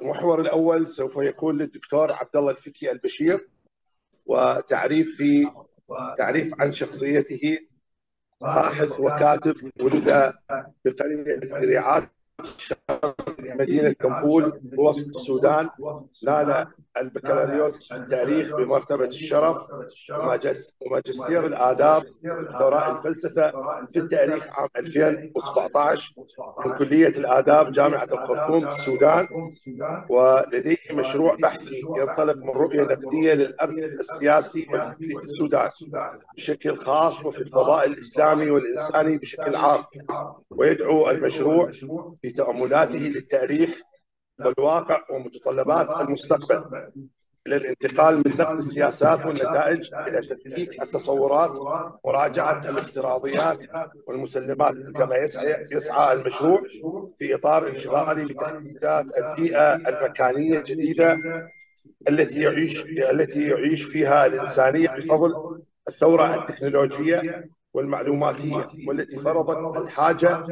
المحور الأول سوف يكون للدكتور عبد الله الفكي البشير وتعريف في تعريف عن شخصيته. باحث وكاتب ولد بقريه ريعات مدينة كمبول بوسط السودان. نال البكالوريوس في التاريخ بمرتبة الشرف وماجستير الآداب دكتوراه الفلسفة في التاريخ عام 2017 من كلية الآداب جامعة الخرطوم السودان. ولديه مشروع بحثي ينطلق من رؤية نقدية للأرث السياسي والفكري في السودان بشكل خاص وفي الفضاء الإسلامي والإنساني بشكل عام. ويدعو المشروع في تأملاته للتاريخ والواقع ومتطلبات المستقبل إلى الانتقال من نقد السياسات والنتائج إلى تفكيك التصورات مراجعة الافتراضيات والمسلمات كما يسعى, يسعى المشروع في إطار انشغاله بتحديثات البيئة المكانية الجديدة التي يعيش التي يعيش فيها الإنسانية بفضل الثورة التكنولوجية والمعلوماتية والتي فرضت الحاجة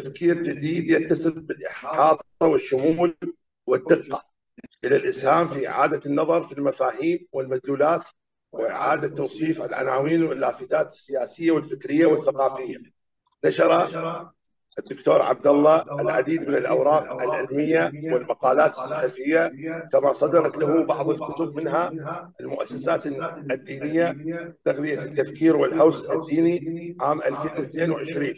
تفكير جديد يتسم بالإحاطة والشمول والدقة إلى الإسهام في إعادة النظر في المفاهيم والمدلولات وإعادة توصيف العناوين واللافتات السياسية والفكرية والثقافية. نشر الدكتور عبد الله العديد من الأوراق العلمية والمقالات الصحفية كما صدرت له بعض الكتب منها المؤسسات الدينية تغذية التفكير والهوس الديني عام 2022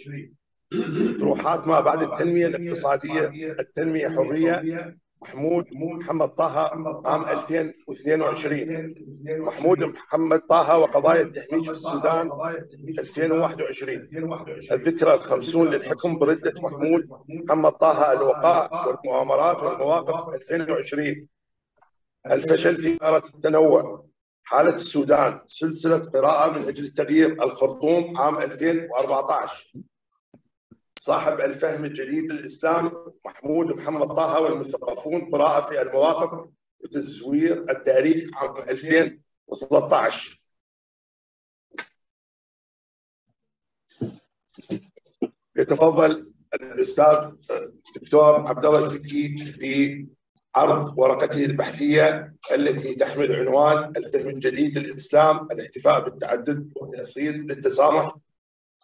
طروحات ما بعد التنمية الاقتصادية التنمية حرية. محمود محمد طه عام 2022 محمود محمد طه وقضايا التهميش في السودان 2021 الذكرى الخمسون للحكم بردة محمود محمد طه الوقاء والمؤامرات والمواقف 2020 الفشل في إدارة التنوع حالة السودان سلسلة قراءة من أجل التغيير الخرطوم عام 2014 صاحب الفهم الجديد للإسلام محمود محمد طه والمثقفون قراءة في المواقف وتزوير التاريخ عام 2013 يتفضل الأستاذ الدكتور عبد الله الفكي بعرض ورقته البحثية التي تحمل عنوان الفهم الجديد للإسلام الاحتفاء بالتعدد والتأصيل للتسامح.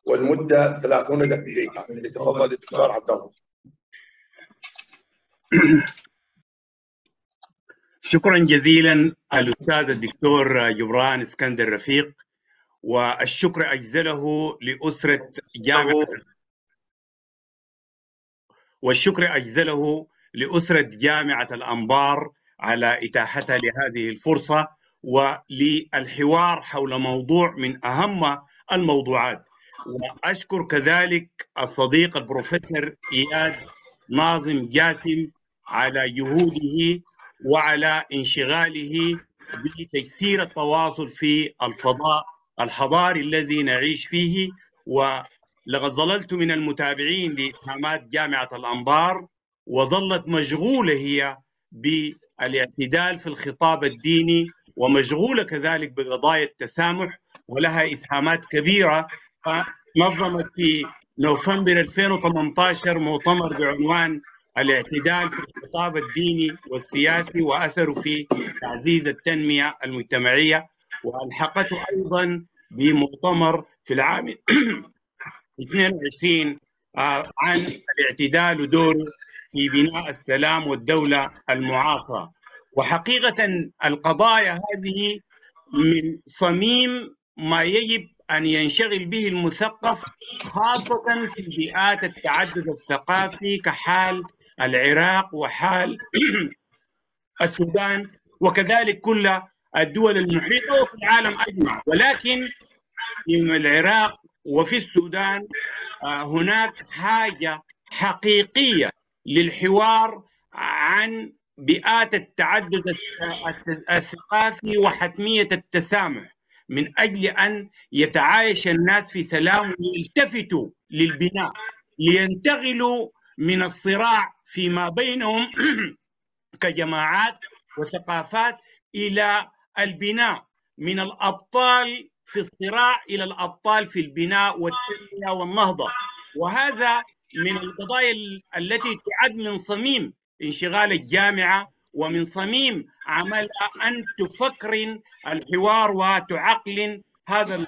والمدة 30 دقيقة. لتفضل الدكتور عبد الله. شكرا جزيلا الأستاذ الدكتور جبران اسكندر رفيق والشكر أجزله لأسرة جامعة والشكر أجزله لأسرة جامعة الأنبار على إتاحتها لهذه الفرصة وللحوار حول موضوع من أهم الموضوعات. وأشكر كذلك الصديق البروفيسور إياد ناظم جاسم على جهوده وعلى انشغاله بتيسير التواصل في الفضاء الحضاري الذي نعيش فيه. ولقد ظللت من المتابعين لإسهامات جامعة الأنبار وظلت مشغولة هي بالاعتدال في الخطاب الديني ومشغولة كذلك بقضايا التسامح ولها إسهامات كبيرة. نظمت في نوفمبر 2018 مؤتمر بعنوان الاعتدال في الخطاب الديني والسياسي وأثره في تعزيز التنمية المجتمعية وألحقته أيضا بمؤتمر في العام 22 عن الاعتدال ودوره في بناء السلام والدولة المعاصرة. وحقيقة القضايا هذه من صميم ما يجب أن ينشغل به المثقف خاصة في البيئات التعدد الثقافي كحال العراق وحال السودان وكذلك كل الدول المحيطة وفي العالم أجمع. ولكن في العراق وفي السودان هناك حاجة حقيقية للحوار عن بيئات التعدد الثقافي وحتمية التسامح. من أجل أن يتعايش الناس في سلام ويلتفتوا للبناء لينتقلوا من الصراع فيما بينهم كجماعات وثقافات إلى البناء. من الأبطال في الصراع إلى الأبطال في البناء والتنمية والنهضة. وهذا من القضايا التي تعد من صميم انشغال الجامعة ومن صميم عملها أن تفكر الحوار وتعقل هذا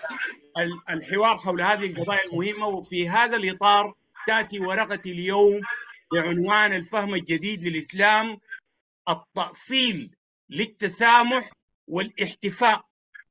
الحوار حول هذه القضايا المهمة. وفي هذا الإطار تأتي ورقة اليوم بعنوان الفهم الجديد للإسلام التأصيل للتسامح والاحتفاء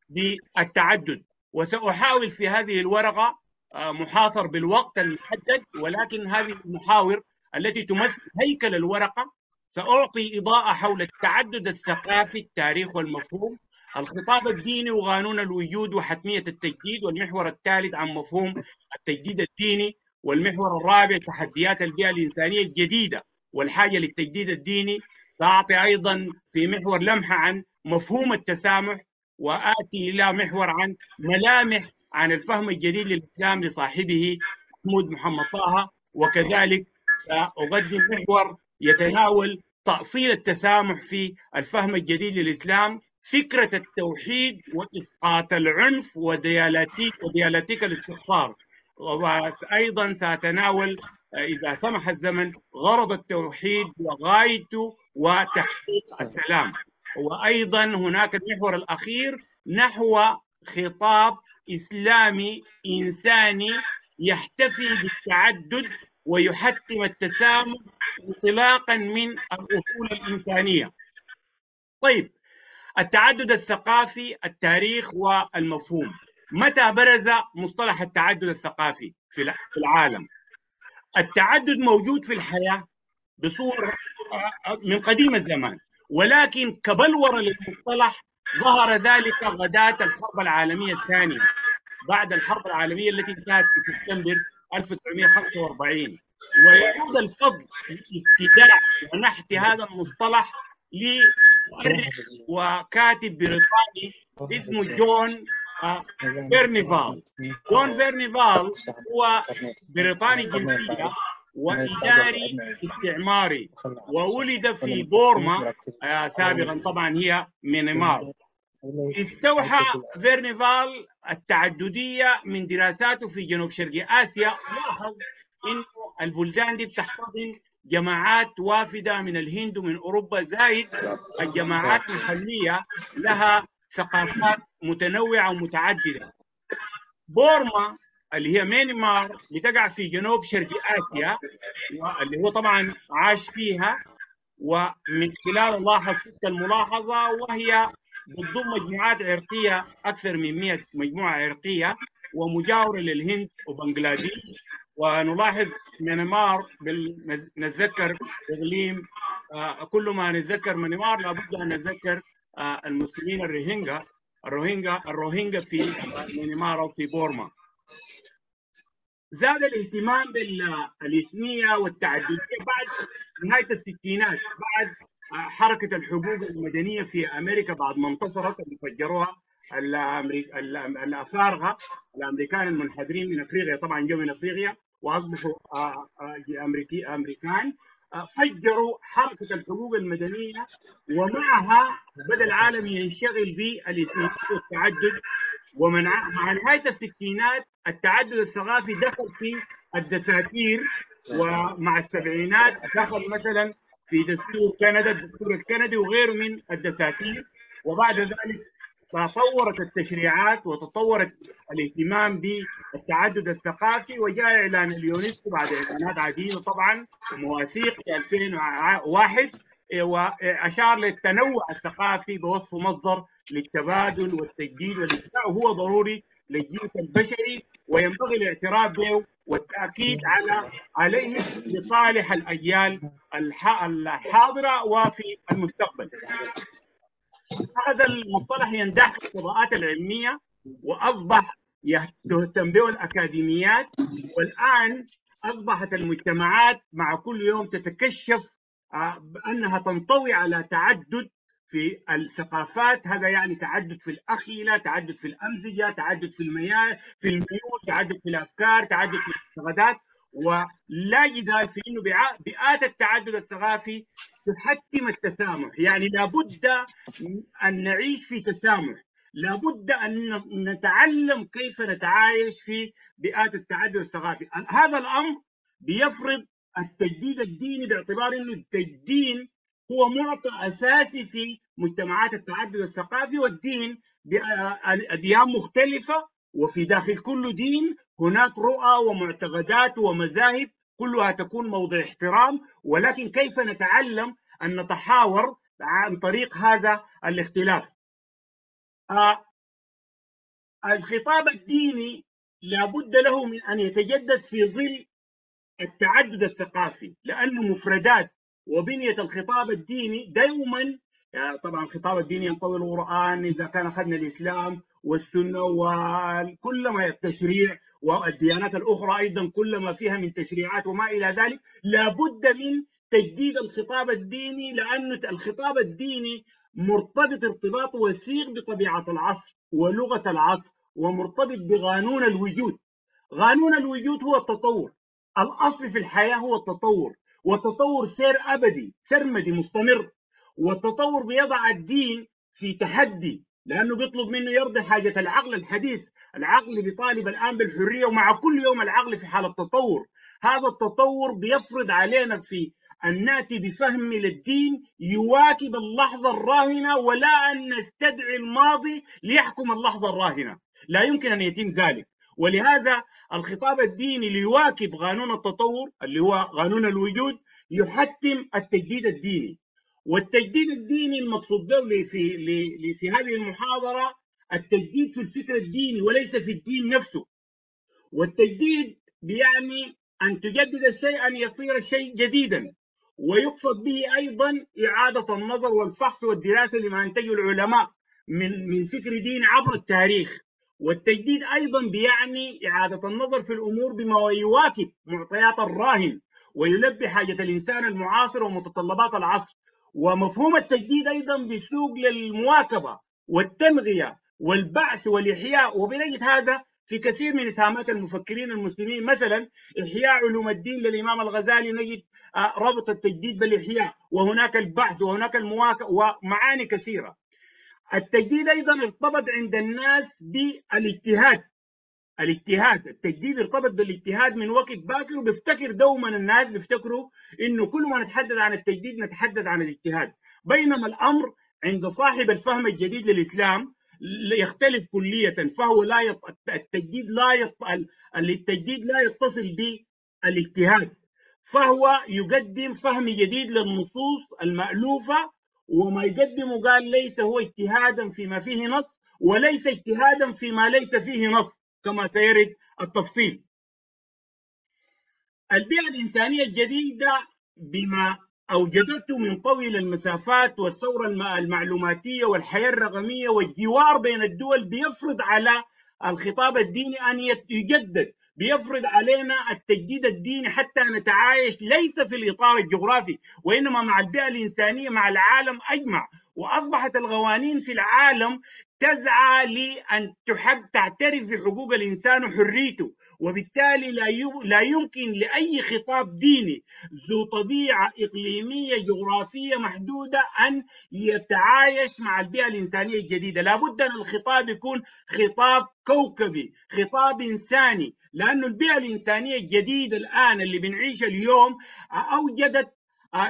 بالتعدد. وسأحاول في هذه الورقة آه، محاصر بالوقت المحدد ولكن هذه المحاور التي تمثل هيكل الورقة سأعطي إضاءة حول التعدد الثقافي التاريخ والمفهوم الخطاب الديني وقانون الوجود وحتمية التجديد والمحور الثالث عن مفهوم التجديد الديني والمحور الرابع تحديات البيئة الإنسانية الجديدة والحاجة للتجديد الديني. سأعطي أيضا في محور لمحة عن مفهوم التسامح وآتي إلى محور عن ملامح عن الفهم الجديد للإسلام لصاحبه محمود محمد طه وكذلك سأقدم محور يتناول تأصيل التسامح في الفهم الجديد للإسلام فكرة التوحيد وإسقاط العنف وديالاتيك وديالاتيك الاستغفار. وأيضا سأتناول إذا سمح الزمن غرض التوحيد وغايته وتحقيق السلام. وأيضا هناك المحور الأخير نحو خطاب إسلامي إنساني يحتفي بالتعدد ويحتم التسامح انطلاقا من الأصول الإنسانية. طيب التعدد الثقافي التاريخ والمفهوم. متى برز مصطلح التعدد الثقافي في العالم؟ التعدد موجود في الحياة بصورة من قديم الزمان ولكن كبلورة للمصطلح ظهر ذلك غداة الحرب العالمية الثانية بعد الحرب العالمية التي انتهت في سبتمبر 1945 ويعود الفضل في ابتداع ونحت هذا المصطلح لمؤرخ وكاتب بريطاني اسمه جون فيرنيفال. جون فيرنيفال هو بريطاني الجنسية وإداري استعماري وولد في بورما آه، سابقا طبعا هي ميانمار استوحى فيرنيفال التعددية من دراساته في جنوب شرق آسيا. لاحظ إنه البلدان دي بتحتضن جماعات وافدة من الهند ومن أوروبا زايد الجماعات المحلية لها ثقافات متنوعة ومتعددة. بورما اللي هي مينمار بتقع في جنوب شرق آسيا اللي هو طبعا عاش فيها ومن خلال لاحظ تلك الملاحظة وهي بتضم مجموعات عرقية أكثر من 100 مجموعة عرقية ومجاورة للهند وبنغلاديش. ونلاحظ ميانمار نتذكر إقليم آه، كل ما نتذكر ميانمار لابد أن نتذكر آه، المسلمين الروهينجا الروهينجا الروهينجا في ميانمار أو في بورما. زاد الاهتمام بالاثنيه والتعددية بعد نهاية الستينات بعد حركة الحقوق المدنية في أمريكا بعد ما انتصرت اللي فجروها الأفارقة الأمريكان المنحدرين من أفريقيا. طبعا جو من أفريقيا وأصبحوا آه، آه، امريكي أمريكان. آه، فجروا حركة الحقوق المدنية ومعها بدأ العالم ينشغل بالاثنين والتعدد ومع مع نهاية الستينات التعدد الثقافي دخل في الدساتير ومع السبعينات دخل مثلا في دستور كندا الدستور الكندي وغيره من الدساتير. وبعد ذلك تطورت التشريعات وتطورت الاهتمام بالتعدد الثقافي وجاء إعلان اليونسكو بعد إعلانات عديدة طبعا ومواثيق في 2001 وأشار للتنوع الثقافي بوصفه مصدر للتبادل والتجديد والإبداع. وهو ضروري للجنس البشري وينبغي الاعتراف به والتأكيد على عليه لصالح الأجيال الحاضرة وفي المستقبل. هذا المصطلح يندح في القراءات العلمية وأصبح تهتم به الأكاديميات والآن أصبحت المجتمعات مع كل يوم تتكشف آه، بأنها تنطوي على تعدد في الثقافات هذا يعني تعدد في الأخيلة تعدد في الأمزجة تعدد في المياه في الميول تعدد في الأفكار تعدد في المعتقدات. ولا جدال في إنه بيئات التعدد الثقافي تحتم التسامح. يعني لابد أن نعيش في تسامح. لابد أن نتعلم كيف نتعايش في بيئات التعدد الثقافي. هذا الأمر بيفرض التجديد الديني باعتبار إنه التجديد هو معطى أساسي في مجتمعات التعدد الثقافي والدين باديان مختلفة وفي داخل كل دين هناك رؤى ومعتقدات ومذاهب كلها تكون موضع احترام. ولكن كيف نتعلم أن نتحاور عن طريق هذا الاختلاف؟ آه الخطاب الديني لابد له من أن يتجدد في ظل التعدد الثقافي لأنه مفردات وبنية الخطاب الديني دوما يعني طبعا الخطاب الديني ينطوي القرآن إذا كان أخذنا الإسلام والسنة وكل ما التشريع والديانات الأخرى أيضا كل ما فيها من تشريعات وما إلى ذلك لابد من تجديد الخطاب الديني لأن الخطاب الديني مرتبط ارتباط وثيق بطبيعة العصر ولغة العصر ومرتبط بقانون الوجود. قانون الوجود هو التطور. الأصل في الحياة هو التطور. والتطور سير أبدي سرمدي مستمر. والتطور بيضع الدين في تحدي لأنه بيطلب منه يرضي حاجة العقل الحديث العقل بيطالب الآن بالحرية ومع كل يوم العقل في حالة تطور. هذا التطور بيفرض علينا في أن نأتي بفهم للدين يواكب اللحظة الراهنة ولا أن نستدعي الماضي ليحكم اللحظة الراهنة. لا يمكن أن يتم ذلك. ولهذا الخطاب الديني ليواكب قانون التطور اللي هو قانون الوجود يحتم التجديد الديني. والتجديد الديني المقصود به في في هذه المحاضرة التجديد في الفكر الديني وليس في الدين نفسه. والتجديد بيعني أن تجدد الشيء ان يصير الشيء جديدا ويقصد به أيضا إعادة النظر والفحص والدراسة لما انتجه العلماء من من فكر دين عبر التاريخ. والتجديد أيضا بيعني إعادة النظر في الأمور بما يواكب معطيات الراهن ويلبي حاجة الإنسان المعاصر ومتطلبات العصر. ومفهوم التجديد أيضا بيسوق للمواكبة والتنغية والبعث والإحياء. وبنجد هذا في كثير من اسهامات المفكرين المسلمين. مثلا إحياء علوم الدين للإمام الغزالي نجد آه، ربط التجديد بالإحياء وهناك البعث وهناك المواكبه ومعاني كثيرة. التجديد أيضا ارتبط عند الناس بالاجتهاد. الاجتهاد التجديد ارتبط بالاجتهاد من وقت باكر وبيفتكر دوما الناس بيفتكروا إنه كل ما نتحدث عن التجديد نتحدث عن الاجتهاد. بينما الأمر عند صاحب الفهم الجديد للإسلام يختلف كلية فهو لا يط... التجديد لا يط... التجديد لا يتصل بالاجتهاد. فهو يقدم فهم جديد للنصوص المألوفة وما يقدمه قال ليس هو اجتهادا فيما فيه نص وليس اجتهادا فيما ليس فيه نص كما سيرد التفصيل. البيئة الإنسانية الجديدة بما أوجدته من طويل المسافات والثورة المعلوماتية والحياة الرقمية والجوار بين الدول بيفرض على الخطاب الديني أن يجدد بيفرض علينا التجديد الديني حتى نتعايش ليس في الإطار الجغرافي وإنما مع البيئة الإنسانية مع العالم أجمع. وأصبحت القوانين في العالم تسعى لأن تعترف بحقوق الإنسان وحريته. وبالتالي لا لا يمكن لأي خطاب ديني ذو طبيعة إقليمية جغرافية محدودة أن يتعايش مع البيئة الإنسانية الجديدة، لابد أن الخطاب يكون خطاب كوكبي، خطاب إنساني، لأنه البيئة الإنسانية الجديدة الآن اللي بنعيشها اليوم أوجدت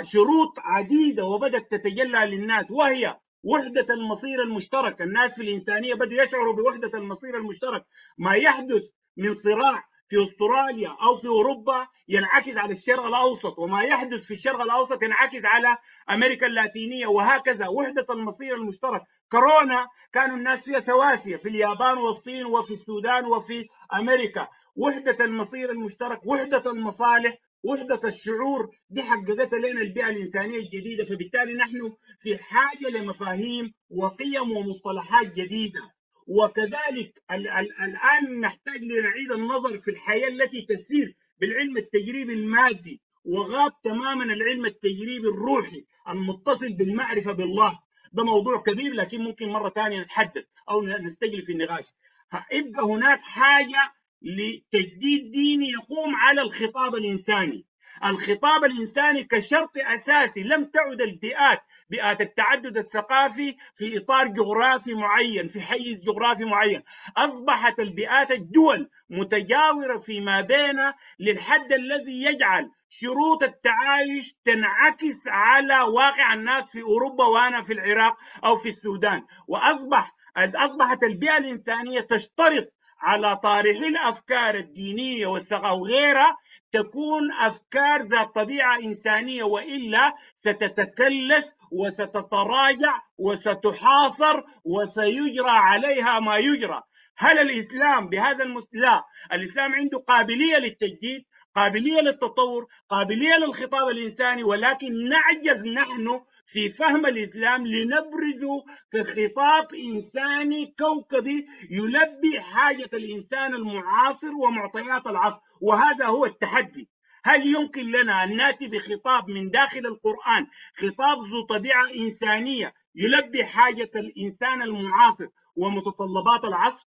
شروط عديدة وبدأت تتجلى للناس وهي وحدة المصير المشترك. الناس في الإنسانية بدأوا يشعروا بوحدة المصير المشترك. ما يحدث من صراع في أستراليا أو في أوروبا ينعكس على الشرق الأوسط وما يحدث في الشرق الأوسط ينعكس على أمريكا اللاتينية وهكذا وحدة المصير المشترك. كورونا كانوا الناس فيها سواسية في اليابان والصين وفي السودان وفي أمريكا. وحدة المصير المشترك وحدة المصالح وحدة الشعور. دي حققتها لنا البيئة الإنسانية الجديدة. فبالتالي نحن في حاجة لمفاهيم وقيم ومصطلحات جديدة. وكذلك الآن نحتاج لنعيد النظر في الحياة التي تسير بالعلم التجريبي المادي وغاب تماما العلم التجريبي الروحي المتصل بالمعرفة بالله. ده موضوع كبير لكن ممكن مرة ثانية نتحدث أو نستجلي في النقاش. يبقى هناك حاجة لتجديد ديني يقوم على الخطاب الإنساني. الخطاب الإنساني كشرط أساسي لم تعد البيئات بيئات التعدد الثقافي في إطار جغرافي معين في حيز جغرافي معين. أصبحت البيئات الدول متجاورة فيما بين للحد الذي يجعل شروط التعايش تنعكس على واقع الناس في أوروبا وأنا في العراق أو في السودان. واصبح أصبحت البيئة الإنسانية تشترط على طارح الأفكار الدينية والثقافه وغيرها تكون أفكار ذات طبيعة إنسانية وإلا ستتكلف وستتراجع وستحاصر وسيجرى عليها ما يجرى. هل الإسلام بهذا المس... لا الإسلام عنده قابلية للتجديد قابلية للتطور قابلية للخطاب الإنساني ولكن نعجز نحن في فهم الإسلام لنبرزه كخطاب انساني كوكبي يلبي حاجة الإنسان المعاصر ومعطيات العصر وهذا هو التحدي. هل يمكن لنا أن نأتي بخطاب من داخل القرآن خطاب ذو طبيعة إنسانية يلبي حاجة الإنسان المعاصر ومتطلبات العصر؟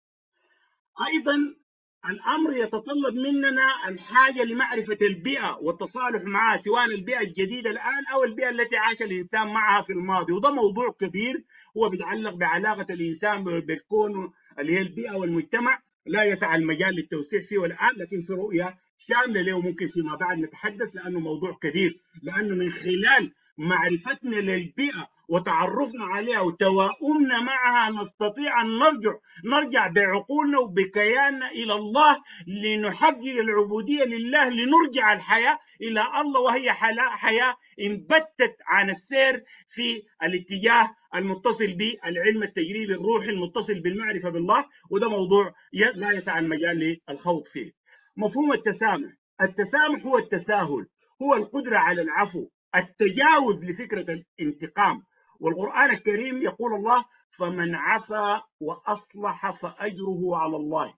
أيضا الأمر يتطلب مننا الحاجة لمعرفة البيئة والتصالح معها سواء البيئة الجديدة الآن أو البيئة التي عاش الإنسان معها في الماضي. وده موضوع كبير هو بيتعلق بعلاقة الإنسان بالكون اللي هي البيئة والمجتمع. لا يسع المجال للتوسيع فيه الآن لكن في رؤية شاملة له ممكن فيما بعد نتحدث لأنه موضوع كبير. لأنه من خلال معرفتنا للبيئة وتعرفنا عليها وتواؤمنا معها نستطيع أن نرجع نرجع بعقولنا وبكياننا إلى الله لنحقق العبودية لله لنرجع الحياة إلى الله وهي حياة انبتت عن السير في الاتجاه المتصل بالعلم التجريبي الروحي المتصل بالمعرفة بالله وده موضوع لا يسع المجال للخوض فيه. مفهوم التسامح، التسامح هو التساهل، هو القدرة على العفو، التجاوز لفكرة الانتقام، والقرآن الكريم يقول الله فمن عفا وأصلح فأجره على الله.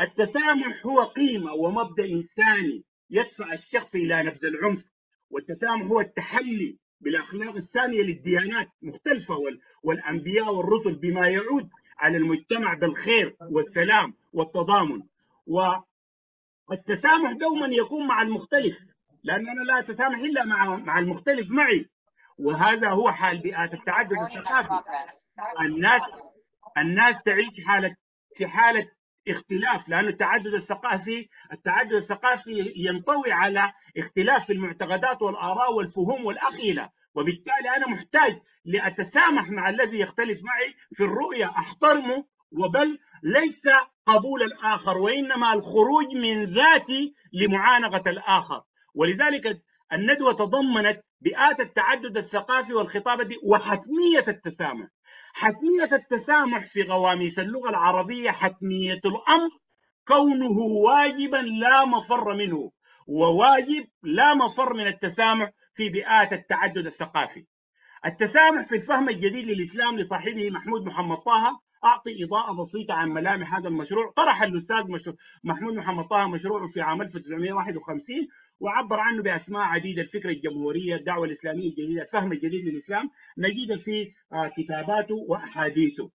التسامح هو قيمة ومبدأ إنساني يدفع الشخص إلى نبذ العنف. والتسامح هو التحلي بالأخلاق السامية للديانات مختلفة والأنبياء والرسل بما يعود على المجتمع بالخير والسلام والتضامن. والتسامح دوما يكون مع المختلف. لأن أنا لا أتسامح إلا مع مع المختلف معي. وهذا هو حال بيئات التعدد الثقافي. الناس الناس تعيش حاله في حالة اختلاف لأن التعدد الثقافي التعدد الثقافي ينطوي على اختلاف في المعتقدات والآراء والفهوم والأخيلة. وبالتالي أنا محتاج لأتسامح مع الذي يختلف معي في الرؤية. أحترمه وبل ليس قبول الآخر وإنما الخروج من ذاتي لمعانقة الآخر. ولذلك الندوة تضمنت بيئات التعدد الثقافي والخطابة وحتمية التسامح. حتمية التسامح في غواميس اللغة العربية حتمية الأمر. كونه واجبا لا مفر منه وواجب لا مفر من التسامح في بيئات التعدد الثقافي. التسامح في الفهم الجديد للإسلام لصاحبه محمود محمد طه أعطي إضاءة بسيطة عن ملامح هذا المشروع. طرح الأستاذ محمود محمد طه مشروعه في عام 1951 وعبر عنه بأسماء عديدة الفكرة الجمهورية الدعوة الإسلامية الجديدة الفهم الجديد للإسلام نجد في كتاباته وأحاديثه.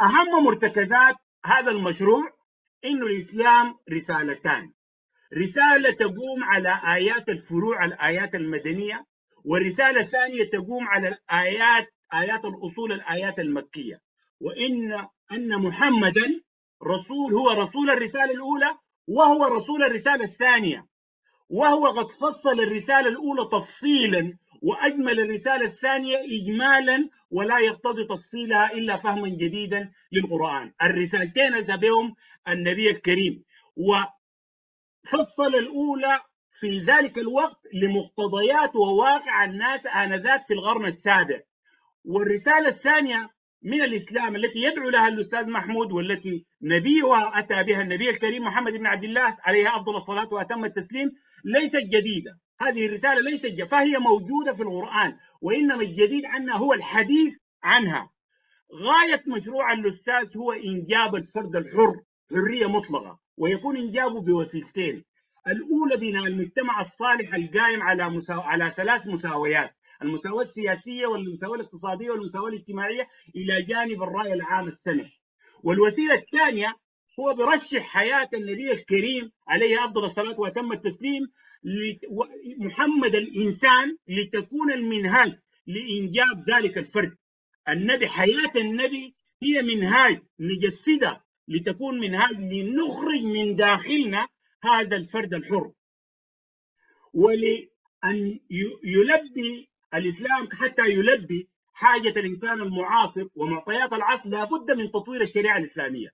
أهم مرتكزات هذا المشروع إنه الإسلام رسالتان. رسالة تقوم على آيات الفروع الآيات المدنية والرسالة الثانية تقوم على الآيات آيات الأصول الآيات المكية. وإن أن محمدا رسول هو رسول الرسالة الأولى وهو رسول الرسالة الثانية. وهو قد فصل الرسالة الأولى تفصيلا وأجمل الرسالة الثانية إجمالا ولا يقتضي تفصيلها إلا فهما جديدا للقرآن. الرسالتين أتى بهم النبي الكريم. وفصل الأولى في ذلك الوقت لمقتضيات وواقع الناس آنذاك في القرن السابع. والرسالة الثانية من الإسلام التي يدعو لها الأستاذ محمود والتي نبيها أتى بها النبي الكريم محمد بن عبد الله عليه أفضل الصلاة وأتم التسليم ليست جديدة. هذه الرسالة ليست جديدة فهي موجودة في القرآن وإنما الجديد عنها هو الحديث عنها. غاية مشروع الأستاذ هو إنجاب الفرد الحر حرية مطلقة ويكون إنجابه بوسيلتين. الأولى بناء المجتمع الصالح القائم على مساو... على ثلاث مساويات. المساواة السياسية والمساواة الاقتصادية والمساواة الاجتماعية إلى جانب الرأي العام السمح. والوسيلة الثانية هو برشح حياة النبي الكريم عليه أفضل الصلاة وأتم التسليم محمد الإنسان لتكون المنهاج لإنجاب ذلك الفرد. النبي حياة النبي هي منهاج نجسدها لتكون منهاج لنخرج من داخلنا هذا الفرد الحر. ولأن يلبي الإسلام حتى يلبي حاجة الإنسان المعاصر ومعطيات العصر لابد من تطوير الشريعة الإسلامية.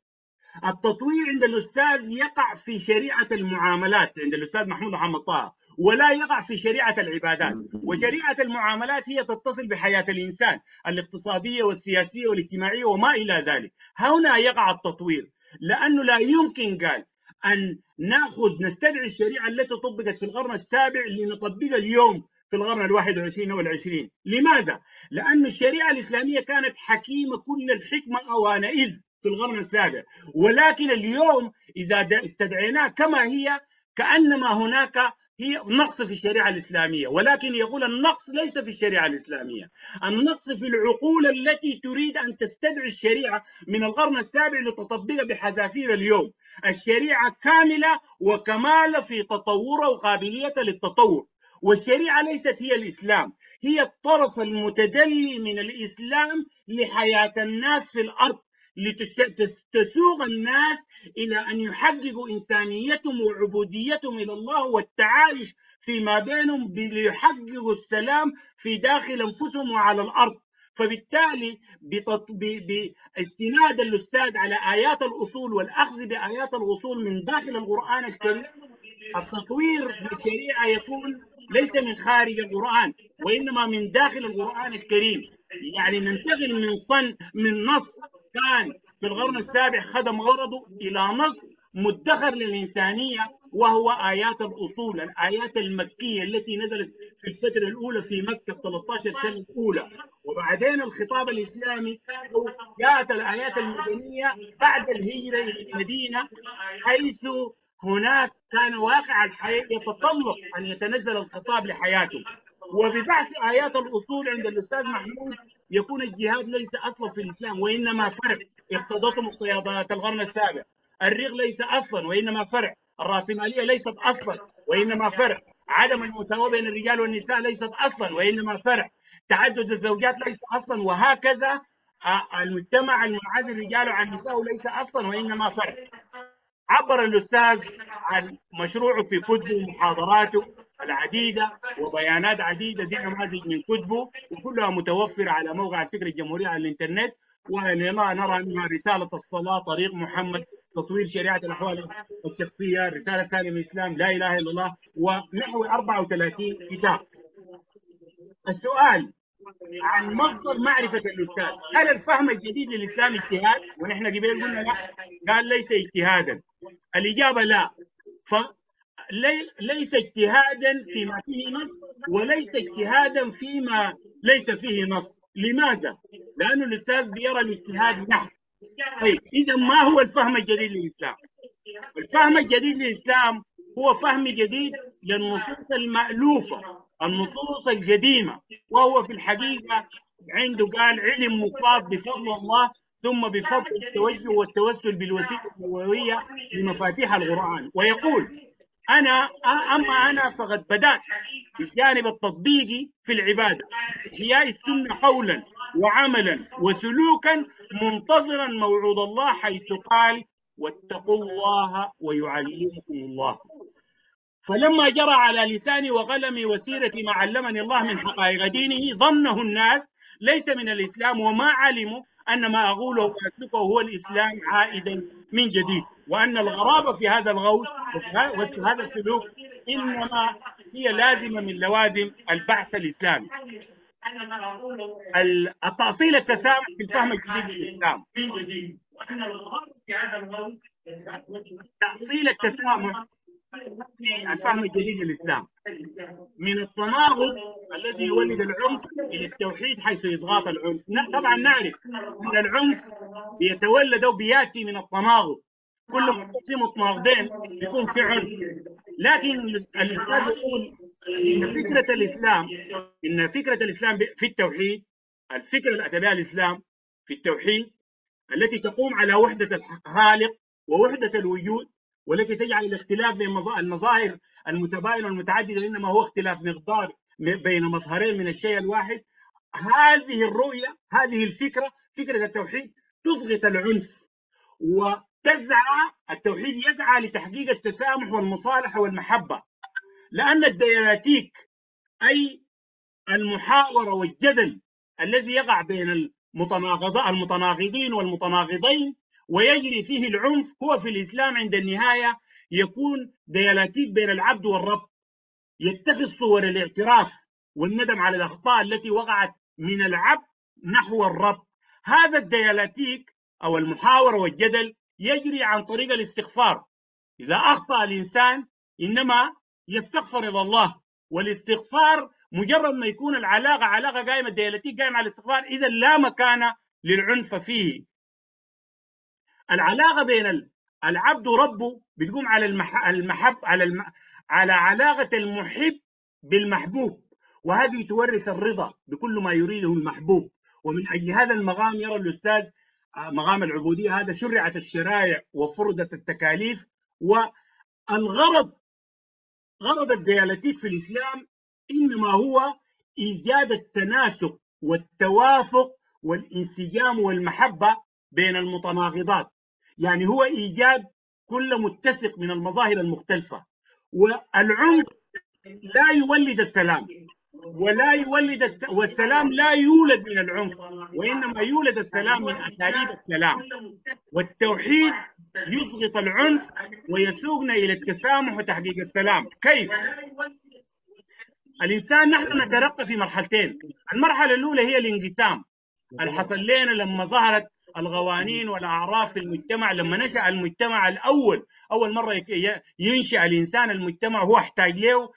التطوير عند الأستاذ يقع في شريعة المعاملات عند الأستاذ محمود محمد طه ولا يقع في شريعة العبادات. وشريعة المعاملات هي تتصل بحياة الإنسان الاقتصادية والسياسية والاجتماعية وما إلى ذلك. هنا يقع التطوير لأنه لا يمكن قال أن نأخذ نستدعي الشريعة التي طبقت في القرن السابع لنطبقها اليوم في القرن الواحد والعشرين والعشرين لماذا؟ لأن الشريعة الإسلامية كانت حكيمة كل الحكمة أوانئذ في القرن السابع. ولكن اليوم إذا استدعيناها كما هي كأنما هناك هي نقص في الشريعة الإسلامية. ولكن يقول النقص ليس في الشريعة الإسلامية. النقص في العقول التي تريد أن تستدعي الشريعة من القرن السابع لتطبقها بحذافير اليوم. الشريعة كاملة وكمالة في تطورها وقابليتها للتطور. والشريعة ليست هي الإسلام هي الطرف المتدلي من الإسلام لحياة الناس في الأرض لتسوق الناس إلى أن يحققوا إنسانيتهم وعبوديتهم إلى الله والتعايش فيما بينهم ليحققوا السلام في داخل أنفسهم وعلى الأرض. فبالتالي باستناد الأستاذ على آيات الأصول والأخذ بآيات الأصول من داخل القرآن الكريم التطوير في الشريعة يكون ليس من خارج القرآن وإنما من داخل القرآن الكريم. يعني ننتقل من صن من نص كان في القرن السابع خدم غرضه إلى نص مدخر للإنسانية وهو آيات الأصول الآيات المكية التي نزلت في الفترة الأولى في مكة 13 سنة الأولى. وبعدين الخطاب الإسلامي جاءت الآيات المدنية بعد الهجرة إلى المدينة حيث هناك كان واقع الحياة يتطلب أن يتنزل الخطاب لحياته. وببحث آيات الأصول عند الأستاذ محمود يكون الجهاد ليس أصلا في الإسلام وإنما فرع. اقتضته مقتضيات القرن السابع. الرق ليس أصلا وإنما فرع. الراسمالية ليست أصلا وإنما فرع. عدم المساواة بين الرجال والنساء ليست أصلا وإنما فرع. تعدد الزوجات ليس أصلا وهكذا المجتمع المنعزل رجاله عن نسائه ليس أصلا وإنما فرع. عبر الأستاذ عن مشروعه في كتبه ومحاضراته العديدة وبيانات عديدة دي نماذج من كتبه وكلها متوفرة على موقع الفكر الجمهوري على الإنترنت. ونرى نرى منها رسالة الصلاة طريق محمد تطوير شريعة الأحوال الشخصية رسالة ثانية من الإسلام لا إله إلا الله ونحو 34 كتاب. السؤال عن مصدر معرفة الأستاذ. هل الفهم الجديد للإسلام اجتهاد؟ ونحن قبل قلنا لا. قال ليس اجتهادا. الإجابة لا. ف ليس اجتهادا فيما فيه نص وليس اجتهادا فيما ليس فيه نص. لماذا؟ لأن الأستاذ بيرى الاجتهاد نحو. طيب إذا ما هو الفهم الجديد للإسلام؟ الفهم الجديد للإسلام هو فهم جديد للنصوص المألوفة. النصوص القديمة وهو في الحقيقة عنده قال علم مفاض بفضل الله ثم بفضل التوجه والتوسل بالوسيلة النبوية لمفاتيح القرآن. ويقول أنا أما أنا فقد بدأت بالجانب التطبيقي في العبادة إحياء السنة قولا وعملا وسلوكا منتظرا موعود الله حيث قال واتقوا الله ويعلمكم الله. فلما جرى على لساني وقلمي وسيرتي ما علمني الله من حقائق دينه ظنه الناس ليس من الإسلام وما علموا أن ما أقوله واسلكه هو الإسلام عائدا من جديد. وأن الغرابة في هذا الغول وفي هذا السلوك إنما هي لازمة من لوازم البحث الإسلامي. التأصيل التسامح في الفهم الجديد الغول تأصيل التسامح في الفهم الجديد للاسلام من التناقض الذي يولد العنف إلى التوحيد حيث اضغاط العنف. طبعا نعرف أن العنف بيتولد أو بياتي من التناقض كل ما في متناقضين يكون في عنف. لكن الأستاذ يقول إن فكرة الإسلام إن فكرة الإسلام في التوحيد الفكرة اللي اتى بها الإسلام في التوحيد التي تقوم على وحدة الخالق ووحدة الوجود والتي تجعل الاختلاف بين المظاهر المتباينة والمتعددة إنما هو اختلاف مقدار بين مظهرين من الشيء الواحد. هذه الرؤية هذه الفكرة فكرة التوحيد تضغط العنف وتسعى التوحيد يسعى لتحقيق التسامح والمصالحة والمحبة لأن الديالاتيك أي المحاورة والجدل الذي يقع بين المتناقضين والمتناقضين ويجري فيه العنف. هو في الإسلام عند النهاية يكون ديالاتيك بين العبد والرب. يتخذ صور الاعتراف والندم على الأخطاء التي وقعت من العبد نحو الرب. هذا الديالاتيك أو المحاورة والجدل يجري عن طريق الاستغفار. إذا أخطأ الإنسان إنما يستغفر إلى الله. والاستغفار مجرد ما يكون العلاقة علاقة قائمة الديالاتيك قائمه على الاستغفار إذا لا مكان للعنف فيه. العلاقة بين العبد وربه بتقوم على المحب على الم... على علاقة المحب بالمحبوب وهذه تورث الرضا بكل ما يريده المحبوب. ومن أجل هذا المقام يرى الأستاذ مقام العبودية هذا شرعت الشرائع وفرضت التكاليف والغرض غرض الديالكتيك في الإسلام إنما هو إيجاد التناسق والتوافق والانسجام والمحبة بين المتناقضات. يعني هو إيجاد كل متسق من المظاهر المختلفة. والعنف لا يولد السلام ولا يولد الس... والسلام لا يولد من العنف وإنما يولد السلام من أساليب السلام. والتوحيد يسقط العنف ويسوقنا إلى التسامح وتحقيق السلام. كيف؟ الإنسان نحن نترقى في مرحلتين. المرحلة الأولى هي الانقسام. اللي حصل لنا لما ظهرت القوانين والأعراف في المجتمع لما نشأ المجتمع الأول أول مرة ينشأ الإنسان المجتمع هو احتاج له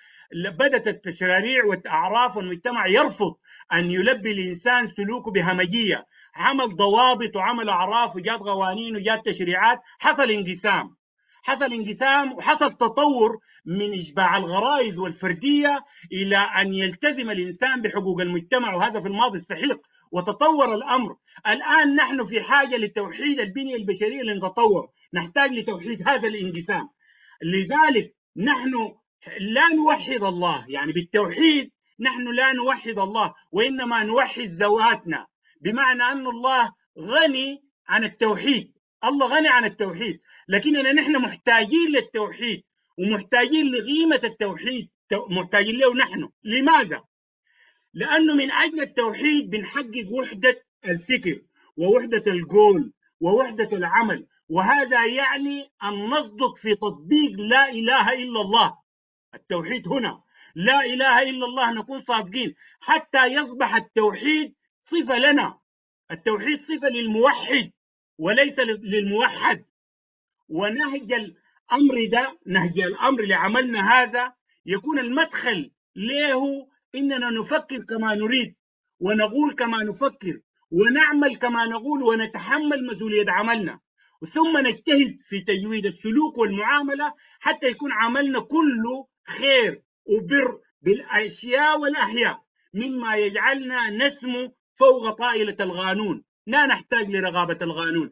بدأت التشريع والأعراف والمجتمع يرفض أن يلبي الإنسان سلوكه بهمجية. عمل ضوابط وعمل أعراف وجات قوانين وجات تشريعات حصل انقسام. حصل انقسام وحصل تطور من إشباع الغرائز والفردية إلى أن يلتزم الإنسان بحقوق المجتمع وهذا في الماضي السحيق وتطور الأمر. الآن نحن في حاجة لتوحيد البنية البشرية لنتطور نحتاج لتوحيد هذا الانقسام. لذلك نحن لا نوحد الله. يعني بالتوحيد نحن لا نوحد الله وإنما نوحد ذواتنا. بمعنى أن الله غني عن التوحيد. الله غني عن التوحيد. لكننا نحن محتاجين للتوحيد ومحتاجين لقيمة التوحيد. محتاجين له نحن. لماذا؟ لأنه من أجل التوحيد بنحقق وحدة الفكر ووحدة القول ووحدة العمل. وهذا يعني أن نصدق في تطبيق لا إله إلا الله. التوحيد هنا. لا إله إلا الله نكون صادقين. حتى يصبح التوحيد صفة لنا. التوحيد صفة للموحد وليس للموحد. ونهج الأمر ده نهج الأمر لعملنا هذا يكون المدخل له إننا نفكر كما نريد ونقول كما نفكر ونعمل كما نقول ونتحمل مسؤولية عملنا. ثم نجتهد في تجويد السلوك والمعاملة حتى يكون عملنا كله خير وبر بالأشياء والأحياء مما يجعلنا نسمو فوق طائلة القانون لا نحتاج لرغابة القانون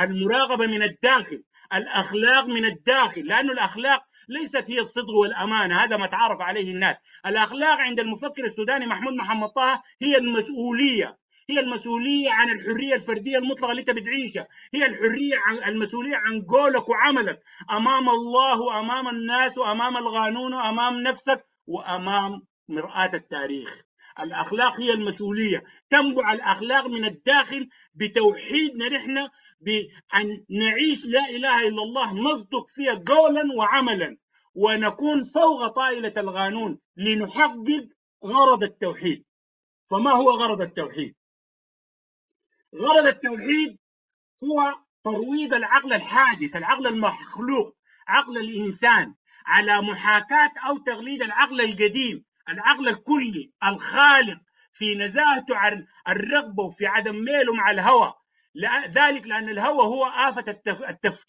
المراقبة من الداخل الأخلاق من الداخل لأنه الأخلاق ليست هي الصدق والأمانة هذا ما تعرف عليه الناس. الأخلاق عند المفكر السوداني محمود محمد طه هي المسؤولية هي المسؤولية عن الحرية الفردية المطلقة اللي انت بتعيشها هي الحرية عن المسؤولية عن قولك وعملك. أمام الله وأمام الناس وأمام القانون وأمام نفسك وأمام مرآة التاريخ. الأخلاق هي المسؤولية. تنبع الأخلاق من الداخل بتوحيدنا نحن بأن نعيش لا إله إلا الله نصدق فيها قولا وعملا. ونكون فوق طائلة القانون لنحقق غرض التوحيد. فما هو غرض التوحيد؟ غرض التوحيد هو ترويض العقل الحادث العقل المخلوق عقل الإنسان على محاكاة أو تقليد العقل القديم العقل الكلي الخالق في نزاهته عن الرغبة وفي عدم ميله مع الهوى. ذلك لأن الهوى هو آفة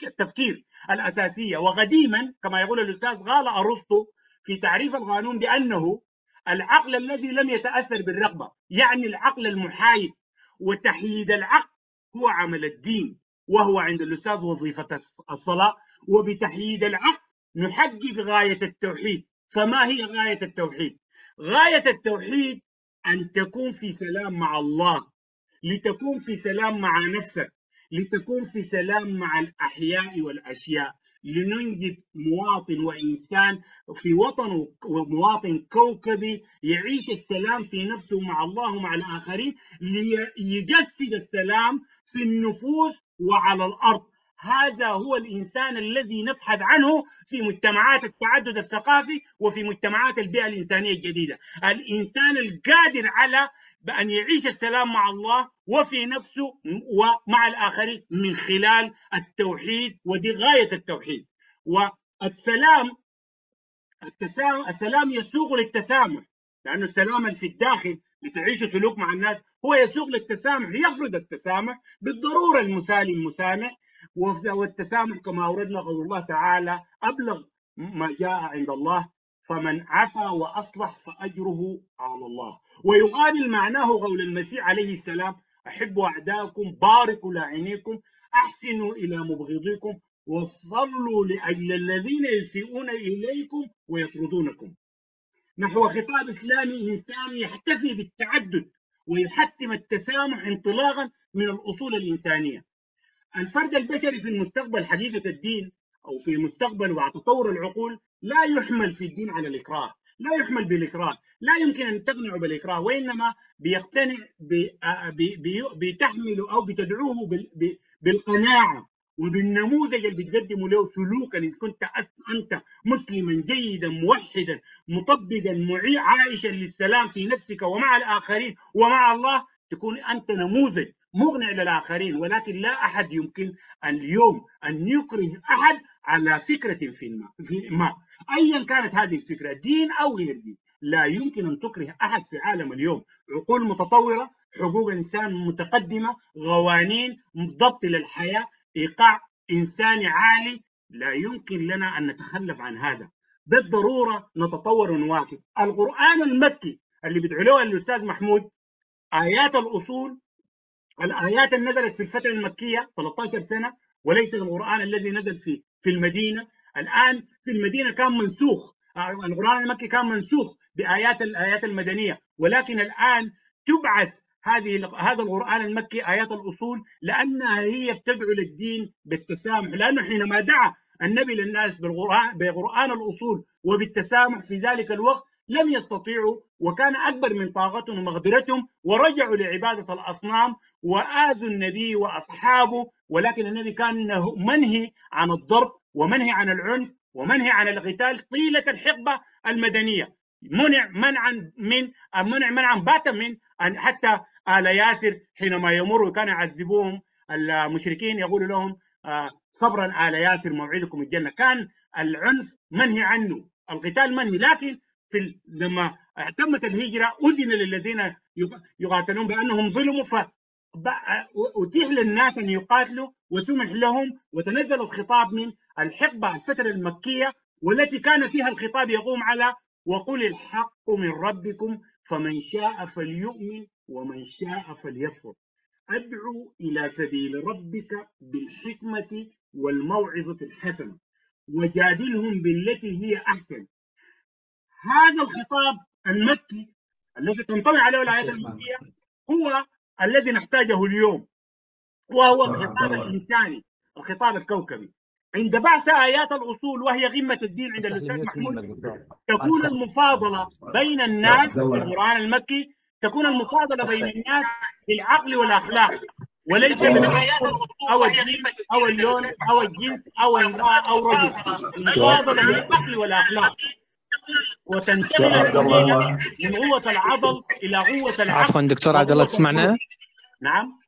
التفكير الأساسية. وقديما كما يقول الأستاذ قال أرسطو في تعريف القانون بأنه العقل الذي لم يتأثر بالرغبة يعني العقل المحايد وتحييد العقل هو عمل الدين وهو عند الأستاذ وظيفة الصلاة. وبتحييد العقل نحقق غاية التوحيد. فما هي غاية التوحيد؟ غاية التوحيد أن تكون في سلام مع الله. لتكون في سلام مع نفسك لتكون في سلام مع الأحياء والأشياء لننجد مواطن وإنسان في وطنه ومواطن كوكبي يعيش السلام في نفسه مع الله ومع الآخرين ليجسد السلام في النفوس وعلى الأرض. هذا هو الإنسان الذي نبحث عنه في مجتمعات التعدد الثقافي وفي مجتمعات البيئة الإنسانية الجديدة. الإنسان القادر على بأن يعيش السلام مع الله وفي نفسه ومع الآخرين من خلال التوحيد ودي غاية التوحيد. والسلام التسامح السلام يسوق للتسامح لأنه السلام في الداخل لتعيش سلوك مع الناس هو يسوق للتسامح يفرض التسامح بالضرورة المسالم المسامح والتسامح كما أوردنا قول الله تعالى أبلغ ما جاء عند الله فمن عفا وأصلح فأجره على الله. ويقابل معناه قول المسيح عليه السلام أحبوا أعداءكم باركوا لعينيكم أحسنوا إلى مبغضيكم وصلوا لأجل الذين يسيئون إليكم ويطردونكم. نحو خطاب إسلامي إنساني يحتفي بالتعدد ويحتم التسامح انطلاقا من الأصول الإنسانية. الفرد البشري في المستقبل حقيقة الدين أو في المستقبل مع تطور العقول لا يحمل في الدين على الإكراه لا يحمل بالإكراه لا يمكن أن تقنعه بالإكراه وإنما بيقتنع بتحمله أو بتدعوه بالقناعة وبالنموذج اللي بتقدمه له سلوكا إن كنت أنت مسلما جيدا موحدا مطبقا عائشا للسلام في نفسك ومع الآخرين ومع الله تكون أنت نموذج مقنع للآخرين ولكن لا أحد يمكن اليوم أن يكره أحد على فكرة في ما, في ما ايا كانت هذه الفكرة دين أو غير دين لا يمكن أن تكره أحد في عالم اليوم. عقول متطورة حقوق انسان متقدمة قوانين ضبط للحياة إيقاع انساني عالي. لا يمكن لنا أن نتخلف عن هذا. بالضرورة نتطور ونواكب. القرآن المكي اللي بيدعو له الأستاذ محمود آيات الأصول الآيات اللي نزلت في الفترة المكية 13 سنة وليس القرآن الذي نزل في في المدينة. الآن في المدينة كان منسوخ. القرآن المكي كان منسوخ بآيات الايات المدنية. ولكن الآن تبعث هذه هذا القرآن المكي آيات الأصول لأنها هي بتدعو للدين بالتسامح. لأنه حينما دعا النبي للناس بالقران بقرآن الأصول وبالتسامح في ذلك الوقت لم يستطيعوا وكان أكبر من طاقتهم ومقدرتهم ورجعوا لعبادة الأصنام وآذوا النبي وأصحابه ولكن النبي كان منهي عن الضرب ومنهي عن العنف ومنهي عن القتال طيلة الحقبة المدنية. منع منعا من منع منعا باتا من أن حتى آل ياسر حينما يمروا كانوا يعذبوهم. المشركين يقولوا لهم صبرا آل ياسر موعدكم الجنة. كان العنف منهي عنه القتال منهي لكن في لما تمت الهجرة أذن للذين يقاتلون بأنهم ظلموا ف أتيح للناس أن يقاتلوا وسمح لهم وتنزل الخطاب من الحقبة الفترة المكية والتي كان فيها الخطاب يقوم على وقل الحق من ربكم فمن شاء فليؤمن ومن شاء فليكفر. أدعو إلى سبيل ربك بالحكمة والموعظة الحسنة وجادلهم بالتي هي أحسن. هذا الخطاب المكي الذي تنطوي عليه الايات المكيه هو الذي نحتاجه اليوم وهو الخطاب الإنساني الخطاب الكوكبي. عند بعث آيات الأصول وهي قمه الدين عند الأستاذ محمود تكون المفاضلة بين الناس في القرآن المكي تكون المفاضلة بين الناس بالعقل والأخلاق وليس بالعنصر أو الدين أو اللون أو الجنس أو امراه أو رجل المفاضلة بالعقل والأخلاق. وتنتقل من قوة العضل إلى قوة العقل عفوا دكتور عبد الله تسمعنا؟ نعم.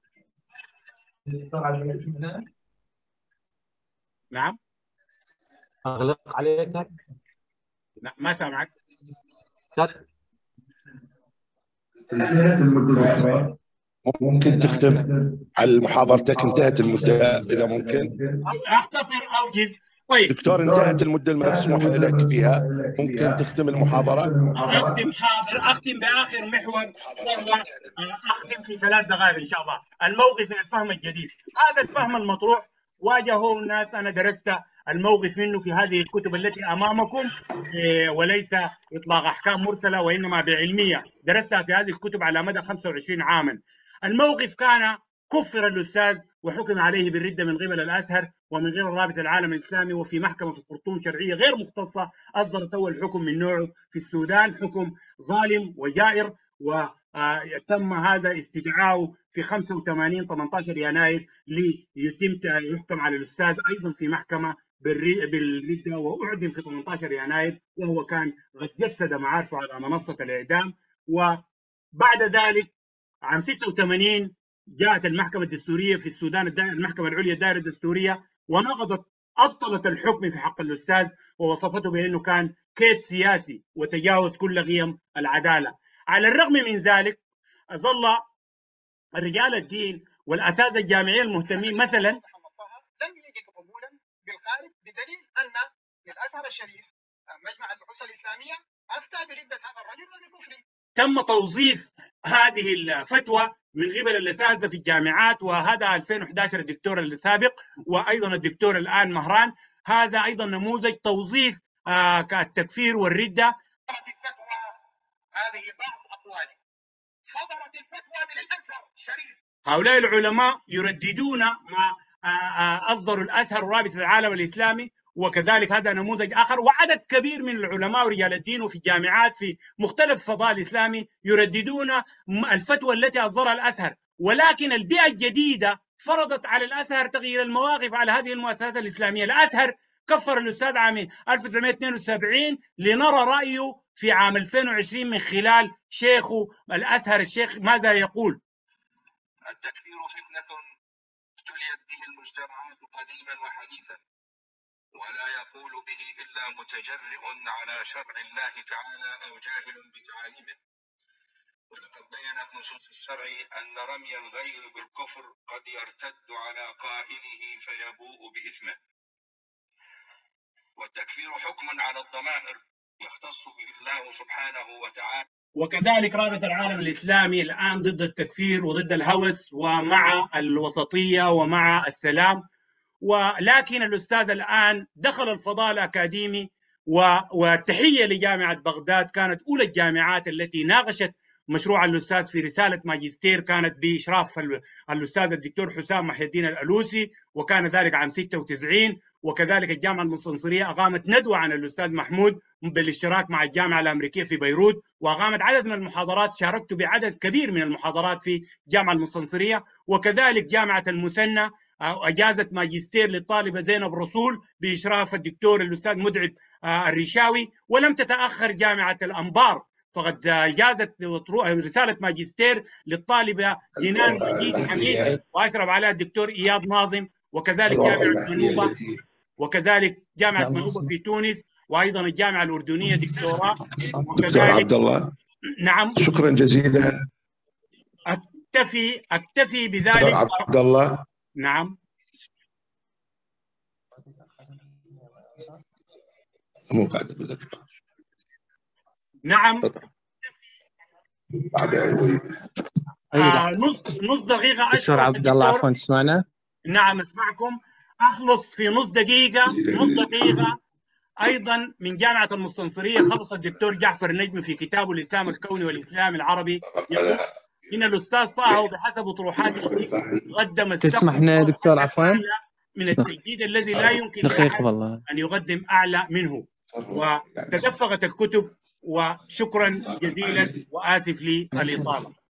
نعم. أغلق عليك. لا ما سامعك ممكن تختم. على محاضرتك انتهت المدة؟ إذا ممكن. اختصر اوجز طيب. دكتور انتهت المدة المسموح لك بها ممكن تختم المحاضرة؟ أختم حاضر. أختم بآخر محور. وهو أختم في ثلاث دقائق إن شاء الله. الموقف من الفهم الجديد. هذا الفهم المطروح واجهه الناس. أنا درست الموقف منه في هذه الكتب التي أمامكم. إيه، وليس إطلاق أحكام مرسلة وإنما بعلمية. درستها في هذه الكتب على مدى 25 عاما. الموقف كان كفر الأستاذ وحكم عليه بالردة من قبل الأزهر ومن قبل رابطه العالم الإسلامي وفي محكمة في الخرطوم شرعية غير مختصة اصدرت اول حكم من نوعه. في السودان حكم ظالم وجائر وتم هذا استدعاؤه في 85 18 يناير ليتم يحكم على الأستاذ أيضا في محكمة بالردة وأعدم في 18 يناير وهو كان قد جسد معارفه على منصة الإعدام. وبعد ذلك عام 86 جاءت المحكمة الدستورية في السودان المحكمة العليا الدائرة الدستورية ونقضت أبطلت الحكم في حق الأستاذ ووصفته بأنه كان كيد سياسي وتجاوز كل قيم العدالة. على الرغم من ذلك ظل رجال الدين والأساتذة الجامعيين المهتمين مثلا لم يجد قبولا بالخارج بدليل أن الأزهر الشريف مجمع البحوث الإسلامية أفتى بردة هذا الرجل وبكفره تم توظيف هذه الفتوى من قبل الاساتذه في الجامعات وهذا 2011 الدكتور السابق وأيضا الدكتور الآن مهران. هذا أيضا نموذج توظيف آه التكفير والردة. هذه بعض اقواله صدرت الفتوى من الأزهر الشريف هؤلاء العلماء يرددون ما اصدروا الأزهر ورابطه العالم الإسلامي. وكذلك هذا نموذج آخر. وعدد كبير من العلماء ورجال الدين وفي الجامعات في مختلف فضاء الاسلامي يرددون الفتوى التي أصدرها الأزهر. ولكن البيئة الجديدة فرضت على الأزهر تغيير المواقف على هذه المؤسسات الإسلامية، الأزهر كفر الأستاذ عام 1972 لنرى رأيه في عام 2020 من خلال شيخه الأزهر الشيخ ماذا يقول؟ التكفير فتنة ابتليت به المجتمعات قديما وحديثا. ولا يقول به إلا متجرئ على شرع الله تعالى أو جاهل بتعاليمه. ولقد بينت نصوص الشرع أن رمي الغير بالكفر قد يرتد على قائله فيبوء بإثمه. والتكفير حكم على الضمائر يختص به الله سبحانه وتعالى. وكذلك رابطة العالم الإسلامي الآن ضد التكفير وضد الهوس ومع الوسطية ومع السلام. ولكن الأستاذ الآن دخل الفضاء الأكاديمي والتحية لجامعة بغداد. كانت أولى الجامعات التي ناقشت مشروع الأستاذ في رسالة ماجستير كانت بإشراف الأستاذ الدكتور حسام محي الدين الألوسي وكان ذلك عام 96 وكذلك الجامعة المستنصرية أقامت ندوة عن الأستاذ محمود بالاشتراك مع الجامعة الأمريكية في بيروت. وأقامت عدد من المحاضرات شاركت بعدد كبير من المحاضرات في الجامعة المستنصرية. وكذلك جامعة المثنى اجازه ماجستير للطالبه زينب رسول بإشراف الدكتور الأستاذ مدعب آه، الرشاوي ولم تتأخر جامعة الانبار فقد أجازت رسالة ماجستير للطالبه جنان مجيد حميد وأشرف عليها الدكتور إياد ناظم وكذلك جامعة منوبة وكذلك جامعة منوبة في تونس وأيضا الجامعة الأردنية دكتوراه. دكتور عبد الله نعم. شكرا جزيلا. اكتفي أكتفي بذلك. دكتور عبد الله. نعم. مو قاعد نعم. بعد آه نص نص دقيقة دكتور عبد الله عفوا تسمعنا؟ نعم أسمعكم. أخلص في نص دقيقة. نص دقيقة. أيضا من جامعة المستنصرية خلص الدكتور جعفر النجمي في كتابه الإسلام الكوني والإسلام العربي. يقول إن الأستاذ طه بحسب اطروحاته قدم تسمحنا دكتور عفوا من التجديد الذي لا يمكن دقيقة والله. أن يقدم أعلى منه. وتدفقت الكتب وشكرا جزيلا وآسف للاطاله